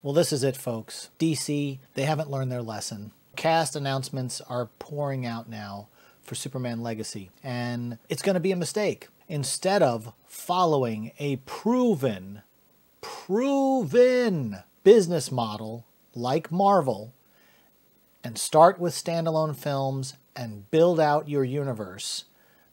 Well, this is it, folks. DC, they haven't learned their lesson. Cast announcements are pouring out now for Superman Legacy, and it's going to be a mistake. Instead of following a proven, proven business model like Marvel and start with standalone films and build out your universe,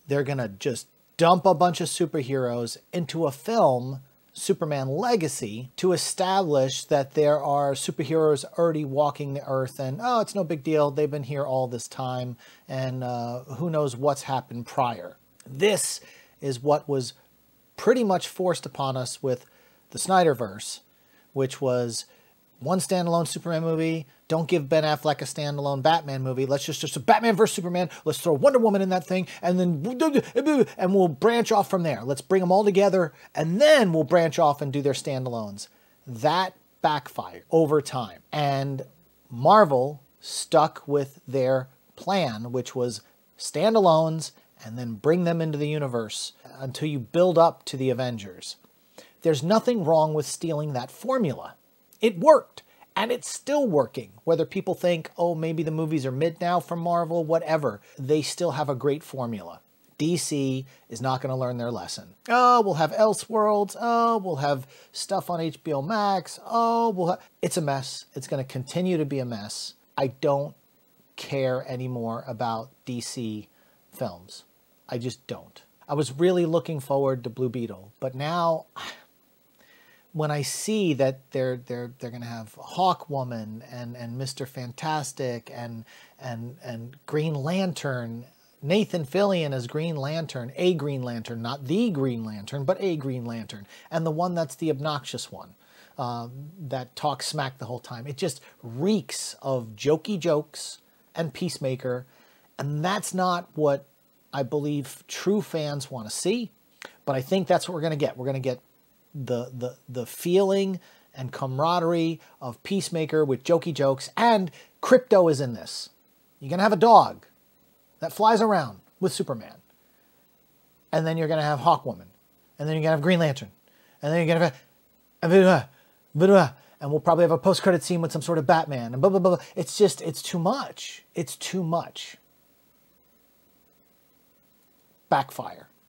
they're going to just dump a bunch of superheroes into a film Superman Legacy to establish that there are superheroes already walking the earth and, oh, it's no big deal. They've been here all this time and uh, who knows what's happened prior. This is what was pretty much forced upon us with the Snyderverse, which was one standalone Superman movie. Don't give Ben Affleck a standalone Batman movie. Let's just just a Batman versus Superman. Let's throw Wonder Woman in that thing, and then and we'll branch off from there. Let's bring them all together, and then we'll branch off and do their standalones. That backfired over time, and Marvel stuck with their plan, which was standalones and then bring them into the universe until you build up to the Avengers. There's nothing wrong with stealing that formula. It worked, and it's still working. Whether people think, oh, maybe the movies are mid now from Marvel, whatever, they still have a great formula. DC is not going to learn their lesson. Oh, we'll have Elseworlds. Oh, we'll have stuff on HBO Max. Oh, we'll it's a mess. It's going to continue to be a mess. I don't care anymore about DC films. I just don't. I was really looking forward to Blue Beetle, but now when I see that they're they're they're going to have Hawkwoman and and Mister Fantastic and and and Green Lantern, Nathan Fillion as Green Lantern, a Green Lantern, not the Green Lantern, but a Green Lantern, and the one that's the obnoxious one. Uh, that talks smack the whole time. It just reeks of jokey jokes and Peacemaker, and that's not what I believe true fans want to see. But I think that's what we're going to get. We're going to get the the the feeling and camaraderie of Peacemaker with jokey jokes, and Krypto is in this. You're gonna have a dog that flies around with Superman, and then you're gonna have Hawkwoman, and then you're gonna have Green Lantern, and then you're gonna have and we'll probably have a post-credit scene with some sort of Batman, and blah blah blah. It's just it's too much. It's too much. Backfire.